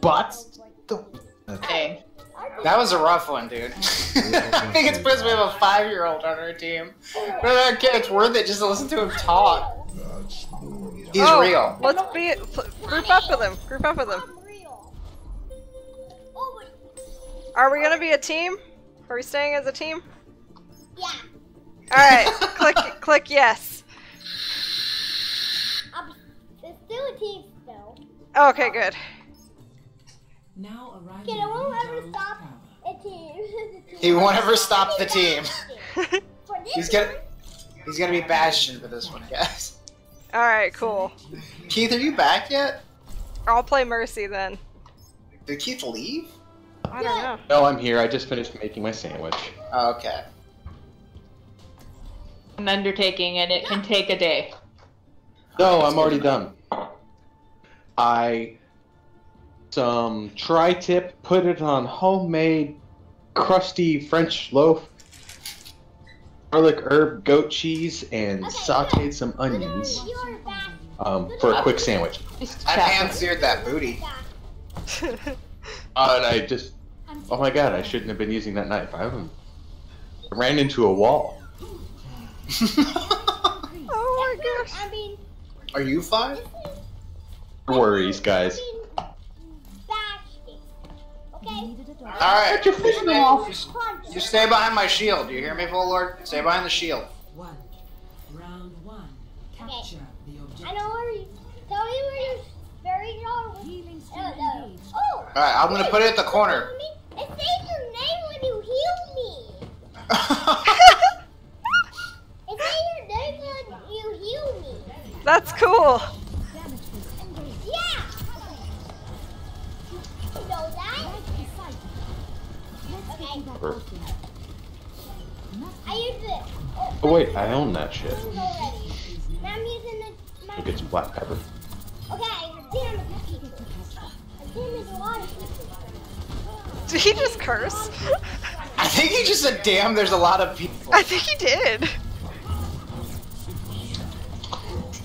butts. The... Dang. That was a rough one, dude. I think it's because we have a five-year-old on our team. But that kid, it's worth it just to listen to him talk. He's Oh, real. Let's be group up with him. Group up with him. I'm real. Oh, wait. Are we gonna be a team? Are we staying as a team? yeah. All right. click click yes. It's still a team still. Okay, good. Now arriving Okay, I won't ever stop Tower. a team. He won't ever stop the team. He's gonna, he's gonna be Bastion for this one, guys. All right, cool. Keith, are you back yet? I'll play Mercy then. Did Keith leave? I don't know. No, I'm here. I just finished making my sandwich. Oh, okay. An undertaking, and it can take a day. No, I'm already done. I some tri-tip, put it on homemade crusty French loaf, garlic herb goat cheese, and sauteed some onions um, for a quick sandwich. I chop hand it. seared that booty. Uh, and I just, oh my god, I shouldn't have been using that knife. I haven't- ran into a wall. Oh my gosh. I mean, Are you fine? No worries, guys. Okay? Alright. your foot off. Just, just stay behind my shield. Do you hear me, full lord? Stay behind the shield. One. Round one. Capture the I objective. know where you. Tell me where you're very low. Healing Oh, no. Oh! Alright, I'm gonna put it at the corner. It says your name when you heal me. It says your name when you heal me. That's cool. Yeah! You know that? Okay. I used it. Oh, wait, I own that shit. this is I'm using the. My, Go get some black pepper. okay, it. Damn it, a lot of people. Did he just curse? I think he just said, damn, there's a lot of people. I think he did.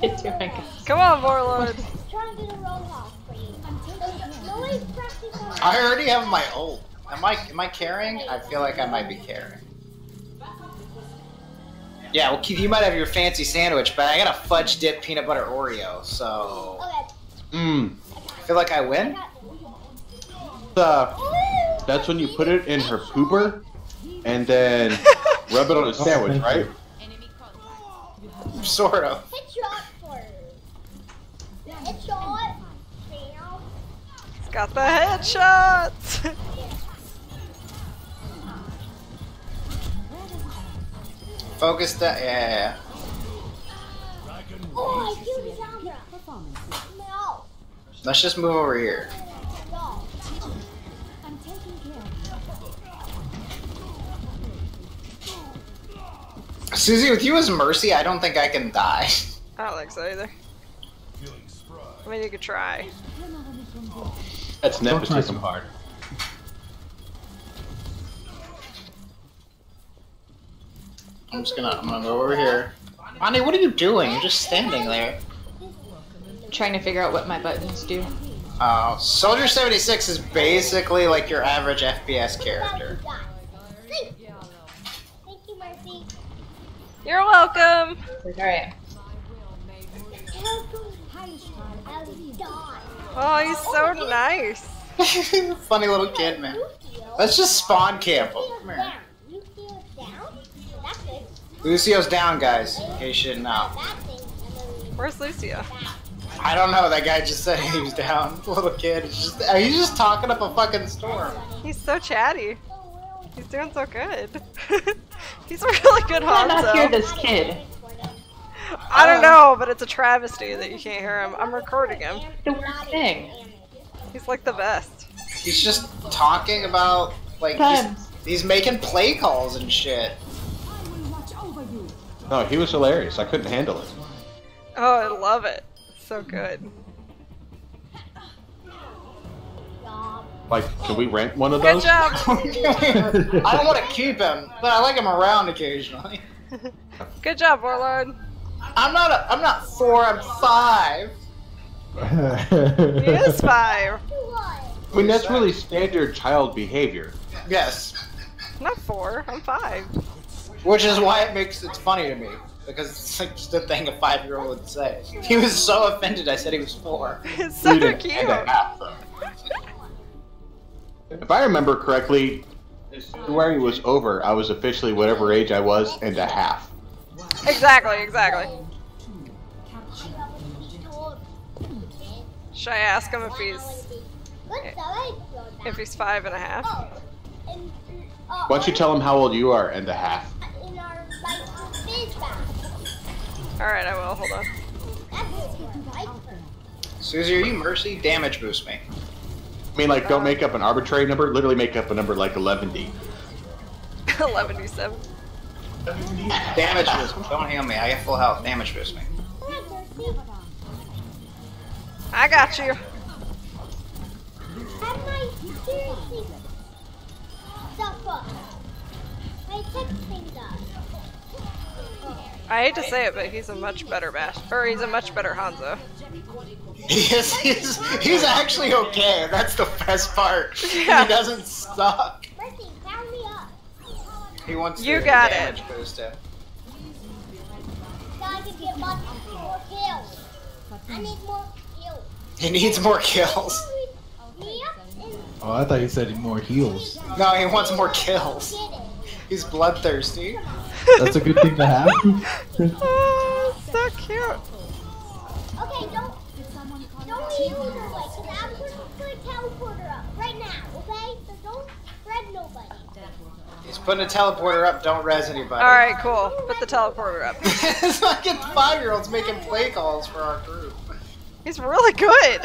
Get to my Come on, Warlord. Trying to get a roadhouse for you. Nobody's practicing on I already have my ult. Am I am I carrying? I feel like I might be carrying. Yeah, well, Keith, you might have your fancy sandwich, but I got a fudge dip peanut butter Oreo, so Mmm. I feel like I win. Uh, that's when you put it in her pooper, and then rub it on a sandwich, right? Sort of. Headshot first. Headshot. Bam. He's got the headshots. Focus that. Yeah, yeah, yeah. Oh, I killed Sandra. No. Let's just move over here. No. Susie, with you as Mercy, I don't think I can die. I don't think so either. I mean, you could try. That's nepotism hard. I'm just gonna, I'm gonna go over here. Bonnie, what are you doing? You're just standing there. trying to figure out what my buttons do. Uh, Soldier 76 is basically like your average FPS character. Thank you. Thank you, Mercy. You're welcome. Alright. I was. Oh, he's so nice. Funny little kid, man. Let's just spawn camp Come here. down. Lucio's down? That's it. Lucio's down, guys. In case you didn't know. That thing. And then Where's Lucio? I don't know. That guy just said he was down. Little kid. He's just, uh, he's just talking up a fucking storm. He's so chatty. He's doing so good. he's a really good Why not hear this kid? I don't know, but it's a travesty that you can't hear him. I'm recording him. The worst thing. He's like the best. He's just talking about like he's, he's making play calls and shit. No, he was hilarious. I couldn't handle it. Oh, I love it. So good. Like, can we rent one of Good those? job. I don't want to keep him, but I like him around occasionally. Good job, Warlord. I'm not a, I'm not four. I'm five. He is five. I mean, that's really standard child behavior. Yes. Not four. I'm five. Which is why it makes it funny to me. Because it's like just a thing a five year old would say. He was so offended I said he was four. It's so Three cute. and a half. If I remember correctly, as January was over, I was officially whatever age I was and a half. Exactly, exactly. Capture the objective. Should I ask him if he's if he's five and a half? Why don't you tell him how old you are and a half? In our like fish bag. All right, I will. Hold on. Susie, are you mercy? Damage boost me. I mean, like, don't make up an arbitrary number. Literally make up a number like 11D. 11d7. Damage boost me. Don't heal me. I get full health. Damage boost me. I got you. I hate to say it, but he's a much better Bash, or he's a much better Hanzo. Yes, he's, he's actually okay. That's the best part. Yeah. He doesn't suck. Mercy, power me up. He wants You to got damage it. boost him. So I can get much more kills. I need more kills. He needs more kills. Me up and Oh, I thought you said more heals. No, he wants more kills. Get it. He's bloodthirsty. That's a good thing to have. Oh, so cute. Okay, don't don't heal her like, cause I'm gonna teleport her up right now, okay? So don't spread nobody. He's putting a teleporter up. Don't res anybody. All right, cool. Put the teleporter up. it's like a five year olds making play calls for our group. He's really good.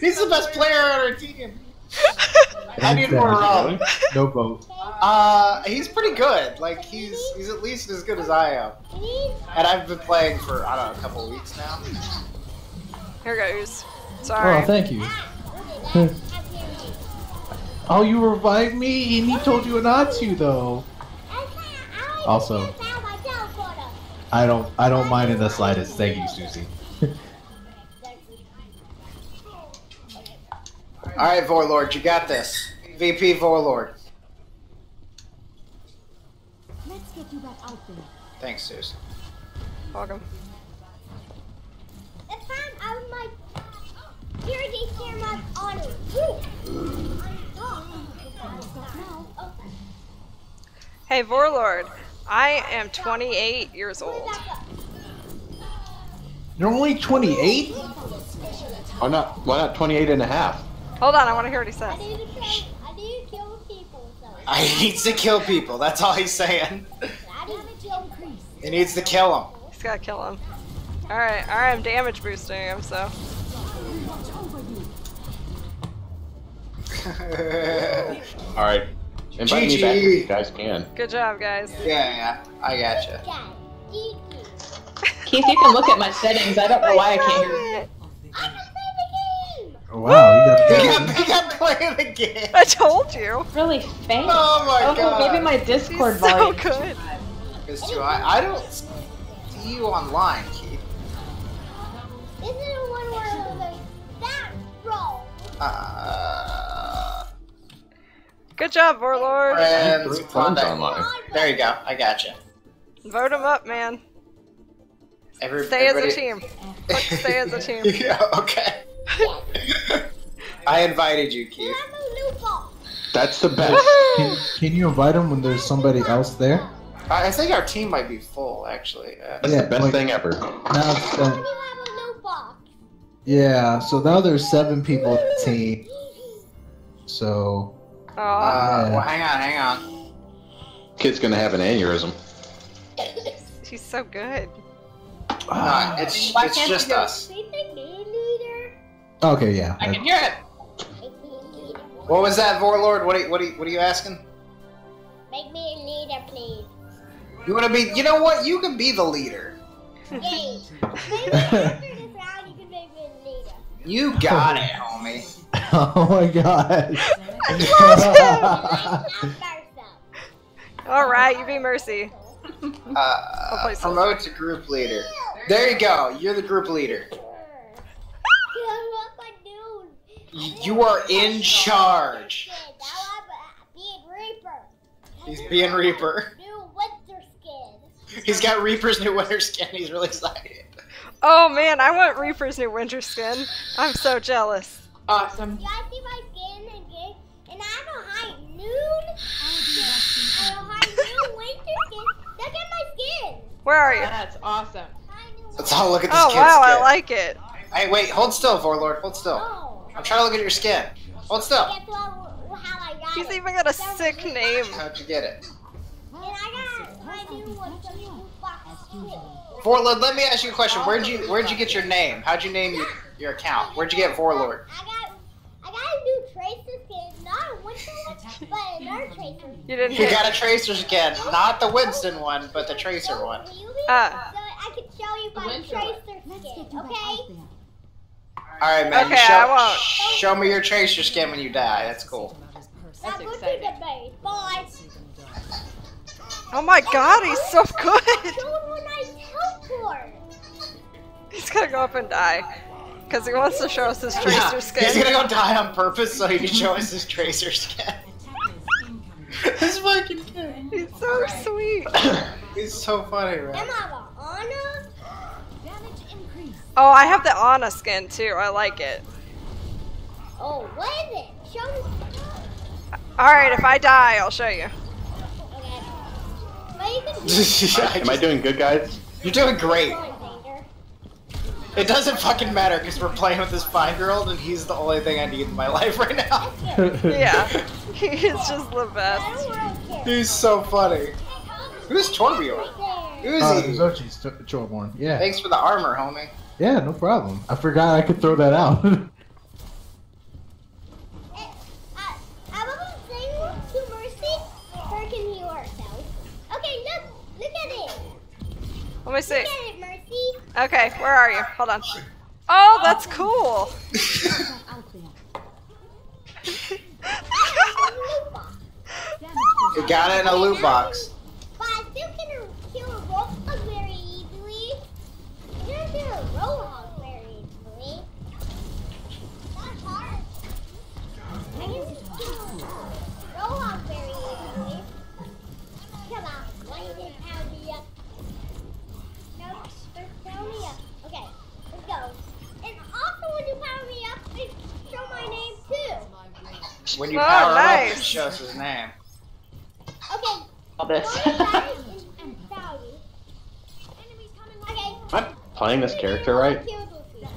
He's the best player on our team. I need more rum. No vote. Uh, he's pretty good. Like he's he's at least as good as I am. And I've been playing for I don't know a couple of weeks now. Here goes. Sorry. Oh, thank you. okay, that's have your name. Oh, you revived me, and he told you not to, though. That's how I Also- found my teleporter. I don't. I don't mind in the slightest. Thank you, Susie. All right, Vorlord, you got this. VP Vorlord. Let's get you back out there. Thanks, Zeus. Welcome. It's time I was my security camera on it. Woo! Now, okay. Hey, Vorlord. I am 28 years old. You're only 28. Why not? Why not 28 and a half? Hold on, I want to hear what he says. need to kill. I need to kill people. So I he needs to kill people. That's all he's saying. I need to kill people. He needs to kill him. He's gotta kill him. Alright, alright, I'm damage boosting him, so. All right. Invite me back if GG. you guys can. Good job, guys. yeah, yeah. I gotcha. God, GG. Keith, you can look at my settings. I don't know why I can't hear you. I can play the game. Oh, wow, you He got got, he got playing the game. I told you. Really faint. Oh my Oh, god. maybe my Discord He's Discord so good. Because too, I, I don't see you online, Keith. This is the one where there's that roll. Uh, Good job, Warlord. friends, Three online. There you go. I got gotcha. You. Vote him up, man. Every, Stay as a team. Let's stay as a team. yeah, okay. I invited you, Keith. I'm a new ball. That's the best. Can, can you invite him when there's somebody else there? I, I think our team might be full, actually. Uh, That's Yeah, the best like- thing ever. Now it's When uh, you have a new box. yeah. So now there's seven people in the team. So Aw. uh, Yeah. well, hang on, hang on. Kid's gonna have an aneurysm. She's so good. No, it's it's just us. Make me leader. okay, yeah. I can hear it. Make me leader. What was that, Vorlord? What are, you- what are, you- what are you asking? Make me a leader, please. You want to be? You know what? You can be the leader. Yay. Maybe after this round you can make me a leader. You got it, homie. oh my god. Not first though. Alright, you be Mercy. Uh, promote to group leader. There you go. You're the group leader. What am I doing? You are in charge. Now I'm being Reaper. He's being Reaper. New winter skin. He's got Reaper's new winter skin. He's really excited. Oh man, I want Reaper's new winter skin. I'm so jealous. Awesome. You guys see my skin again? And I have a high noon. I have a high noon winter skin. Look at my skin. Where are you? That's awesome. Let's all look at this Oh kid's wow, I like it. Hey, wait, hold still, Vorlord. Hold still. Oh. I'm trying to look at your skin. Hold still. Guess what, how I got He's it. even got a sick name. How'd you get it? And I got my new one from the box too. Vorlord, let me ask you a question. Where'd you Where'd you get your name? How'd you name your, your account? Where'd you get Vorlord? I got, I got a new tracer skin, not a winter one, but another tracer. You didn't You got a Tracer skin, not the Winston one, but the Tracer one. Will you? Ah. So I can show you my tracer skin, okay? All right, man. Okay, show, I won't. Show me your Tracer skin when you die. That's cool. Now That's go to exciting. Bye. Oh my god, he's so oh, good. Show when I teleport. He's gonna go up and die. Because he wants to show us his Yeah, skin. He's gonna go die on purpose so he can show us his Tracer skin. this fucking kid. He's so sweet. He's so funny, Am man. I the honor? Oh, I have the Ana skin too. I like it. Oh, what is it? Show me. Alright, if I die, I'll show you. Okay. But you can do I Am I doing good, guys? You're doing great. It doesn't fucking matter because we're playing with this five-year-old and he's the only thing I need in my life right now. Yeah. He's just the best. don't really care. He's so funny. Who's Torbjorn? Right there. Uh, Uzi. Zochi's Ch- Chorborn. Yeah. Thanks for the armor, homie. Yeah, no problem. I forgot I could throw that out. Uh, I to Mercy, her can heal herself. Okay, look, look at it. Let me see. Look at it, Mercy. Okay, where are you? Hold on. Oh, that's cool. You got it in a loot box. When you Oh, power up, it nice. shows his name. Okay, All this. go inside and pound me. Okay. Am I playing this character right?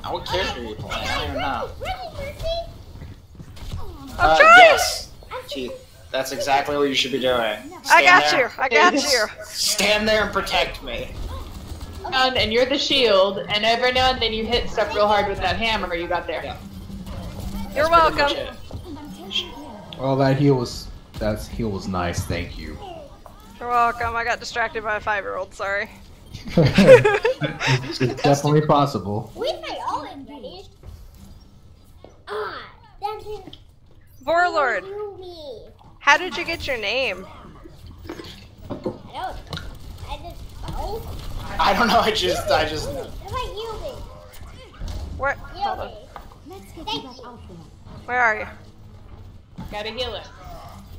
Now, what character are you playing? I don't even know. I'm Uh, trying. yes, Keith. That's exactly what you should be doing. I got there- you. I got you. Stand there and protect me. And, and you're the shield, and every now and then you hit stuff real hard with that hammer you got there. Yeah. You're Pretty much welcome. It. oh, that heal was that heal was nice. Thank you. You're welcome. I got distracted by a five-year-old. Sorry. it's definitely possible. We play all in ready. Ah, that's it. Warlord, how did you get your name? I don't. I just. Oh. I don't know. I just, I just. If I heal me, Where? Hold on. me. Thank you. Where are you? Gotta heal it.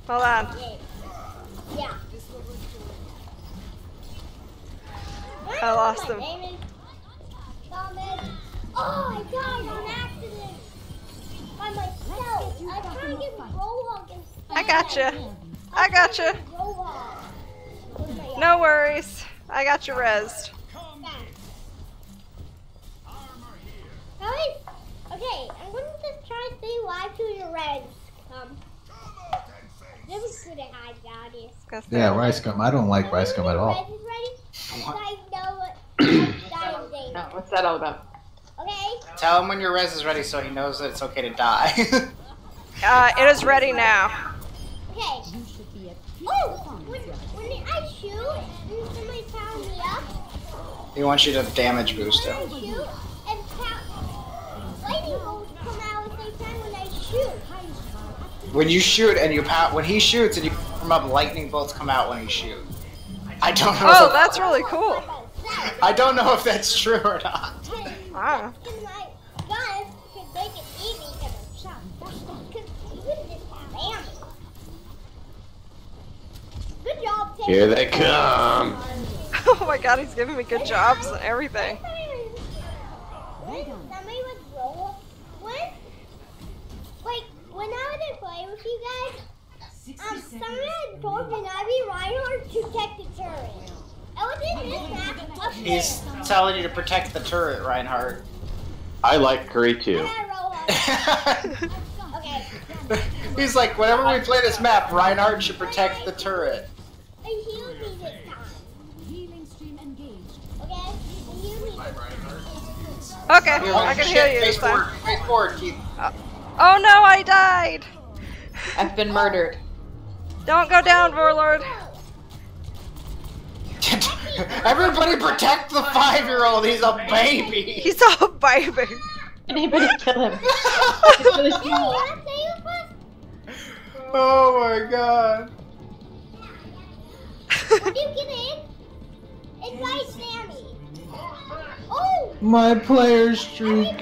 Hold on. Yeah. Yeah. I lost My him. name is Thomas. Oh, I died on accident. By myself. I tried to get Roadhog and I gotcha. I gotcha. Roadhog. No worries. I got you rezzed. Guys, okay, I'm going to just try to stay alive to your reds. Um, this is good at hide, Daddy. Yeah, RiceGum. I don't like RiceGum at all. Reds is ready? I know what. That is danger. No, what's that all about? Okay? Tell him when your res is ready so he knows that it's okay to die. Uh, it is ready now. Okay. Oh, when, when I shoot and somebody power me up, he wants you to damage boost when him. I shoot and pow- lightning bolts come out at the same time when I shoot. When you shoot and you pow- when he shoots and you from up, lightning bolts come out when he shoots. I don't know. Oh, if, that's really cool. I don't know if that's true or not. Wow. And my guns can make it easy to 'cause you would just have ammo. Good job, Taylor. Here they come. oh my god, he's giving me good jobs and everything. When somebody was roll, when, like, when I was playing with you guys, um, seconds. someone had told Benavi Reinhardt to protect the turret. It was in this map up He's telling you to protect the turret, Reinhardt. I like curry too. had Rohan. Okay. He's like, whenever we play this map, Reinhardt should protect the turret. I healed me this time. Healing stream engaged. Okay? I healed me this time. Okay, Here, I can shit, hear you Face forward, face forward, Keith. Oh no, I died! I've been murdered. Don't go down, Warlord. Everybody protect the five-year-old. He's a baby. He's a baby. Anybody kill him. Really Hey, small. you wanna play with us? oh my god. When you get in, invite Sammy. Oh! My player I streak.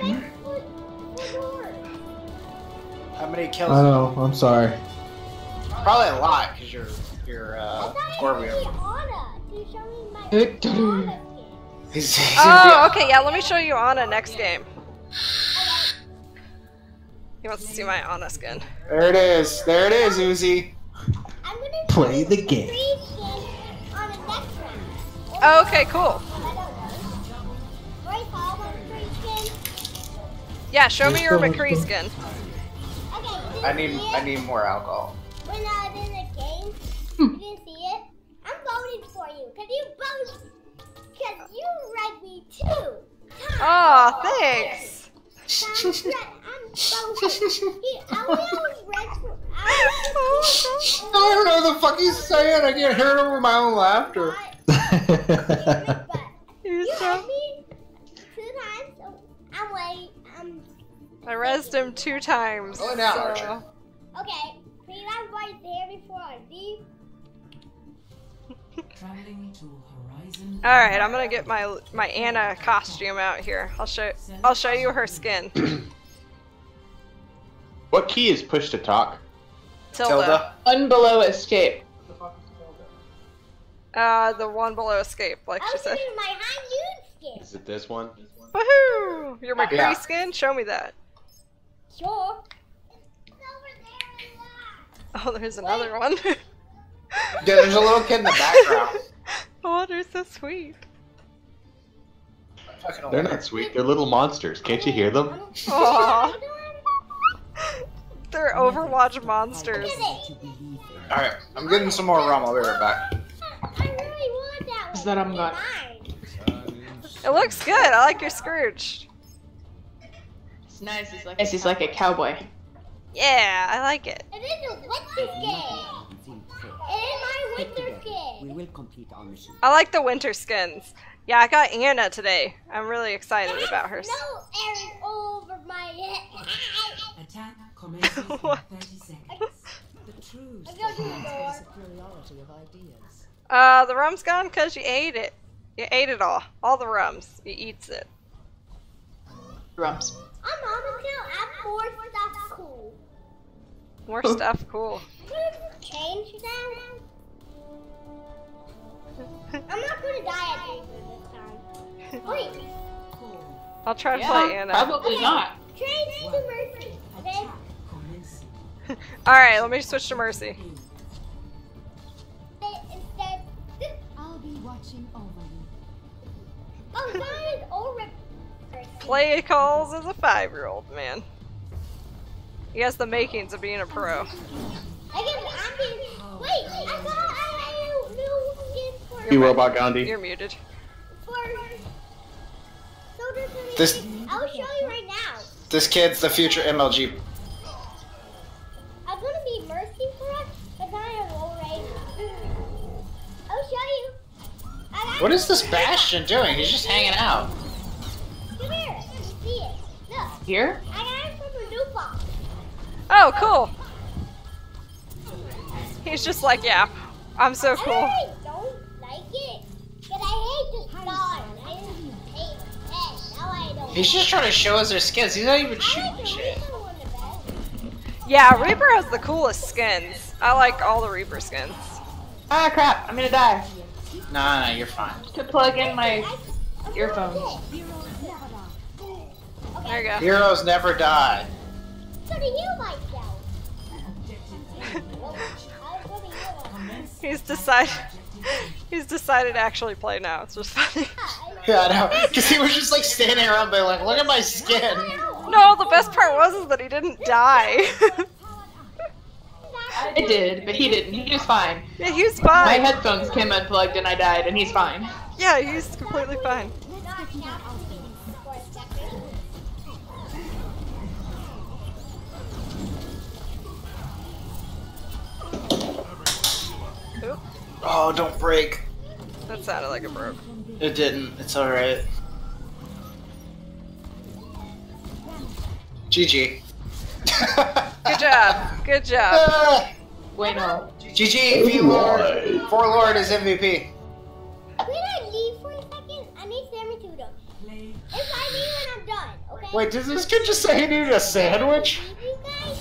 Many kills? I know. I'm sorry. Probably a lot, because you're you're uh, thought it Scorpio. would be Ana to show me my Victory. Skin. He's, he's Oh, be- okay, yeah, let me show you Ana next game. He wants to see my Ana skin. There it is. There it is, Uzi. I'm gonna Play the game. free skin on the next one. Or Oh, okay, cool. I don't know. Right, Paul, want free skin? Yeah, show me your Let's McCree let's skin. Okay, did I need see I need more alcohol. When I was in the game, hmm. you didn't see it? I'm voting for you, because you both, because you read me too. Aw, thanks. I'm, I'm voting. He, I always read for, I don't know what the fuck he's saying. I can't hear it over my own laughter. but He's you so- read me two times, I'm waiting. I rezzed him two times. Oh, now, so- Archer. okay, please everybody there before I leave. Traveling to horizon. All right, I'm gonna get my my Ana costume out here. I'll show I'll show you her skin. What key is push to talk? Tilda. Tilda. One below escape. Uh, the one below escape, like I she said. my high skin. Is it this one? Woohoo! Your McCree Yeah. skin? Show me that. Sure. It's over there in the- Oh, there's another one. Yeah, there's a little kid in the background. oh, they're so sweet. They're not sweet. They're little monsters. Can't you hear them? Aw. They're Overwatch monsters. To believe in. All right, I'm getting some more rum. I'll be right back. I really want that one. Is that I'm Be got- mine. It looks good. I like your Scrooge. It's nice. He's like, he's like a cowboy. Yeah, I like it. It is a winter skin. It is my winter skin. We skin. will complete our mission. I like the winter skins. Yeah, I got Ana today. I'm really excited about her. No air over my head. Attack commences in 30 seconds. The true I go to the strength door. is superiority of ideas. Uh, the rum's gone because you ate it. You ate it all. All the rums. You eats it. Drums. I'm on the kill. I'm more stuff cool. More stuff. Cool. Change that? I'm not gonna die at David this time. Wait, Call. I'll try to Yeah, play Ana. probably not. change to Mercy. Okay? Attack. Alright, let me switch to Mercy. Play calls as a five year old man. He has the makings of being a pro. I guess I'm. Wait, I thought I had a new skin for. You robot Gandhi. You're muted. for so This I'll show you right now. this kid's the future MLG. I'm gonna be Mercy for us, but I am already. I'll show you. What is this Bastion doing? He's just hanging out. Come here. You see it? Look, Here? I got it from a new box. Oh, cool. He's just like, yeah, I'm so cool. I don't like it, but I hate the stars. I didn't hate that. Now I don't. He's just trying to show us their skins. He's not even shooting like shit. original one the best. Yeah, Reaper has the coolest skins. I like all the Reaper skins. Ah, crap. I'm gonna die. Nah, nah, you're fine. To plug in my earphones. There you go. Heroes never die. So do you myself. I'll go to you. He's decided. He's decided to actually play now. It's just funny. Yeah, I know. Because he was just like standing around being like, look at my skin. No, the best part was is that he didn't die. I did, but he didn't. He was fine. yeah, he's My fine. My headphones came unplugged and I died, and he's fine. Yeah, he's completely fine. Oop, Oh, don't break. that sounded like a broke. It didn't. It's alright. GG. Good job. Good job. Bueno. GG, V Lord. For Lord is MVP. Can I leave for a second? I need Sammy to If I leave I'm done, okay? Wait, does this kid just say he needed a sandwich? You guys,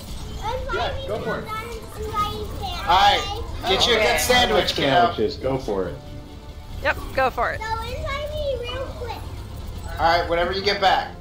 if Yeah, go for it. done, you guys stand, Alright, okay? Get you a good sandwich, kiddo. Sandwiches, go for it. Yep, go for it. So invite me real quick. Alright, whenever you get back.